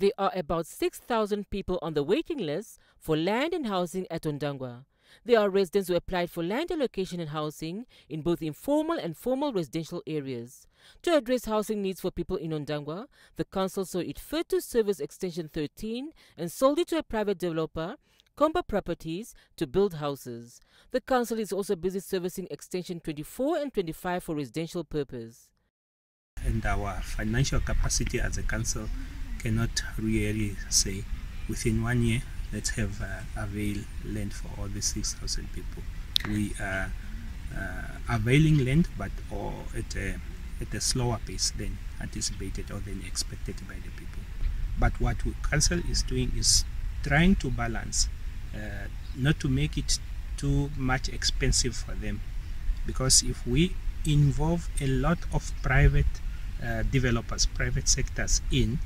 There are about 6,000 people on the waiting list for land and housing at Ondangwa. There are residents who applied for land allocation and housing in both informal and formal residential areas. To address housing needs for people in Ondangwa, the council saw it fit to service Extension 13 and sold it to a private developer, Comba Properties, to build houses. The council is also busy servicing Extension 24 and 25 for residential purpose. And our financial capacity as a council cannot really say within one year let's have uh, avail land for all the 6,000 people. We are uh, availing land but or at a, at a slower pace than anticipated or than expected by the people. But what we council is doing is trying to balance, uh, not to make it too much expensive for them. Because if we involve a lot of private uh, developers, private sectors in,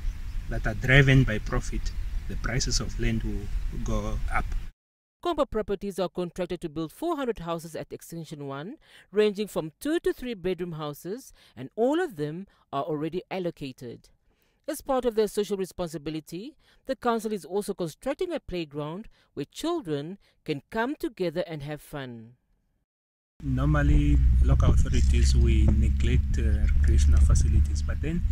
that are driven by profit, the prices of land will go up. Comba Properties are contracted to build 400 houses at Extension 1, ranging from 2 to 3 bedroom houses, and all of them are already allocated. As part of their social responsibility, the council is also constructing a playground where children can come together and have fun. Normally, local authorities we neglect uh, recreational facilities, but then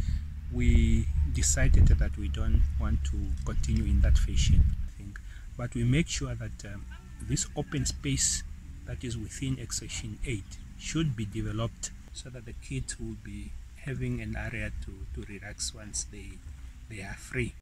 we decided that we don't want to continue in that fashion but we make sure that um, this open space that is within section 8 should be developed so that the kids will be having an area to, to relax once they they are free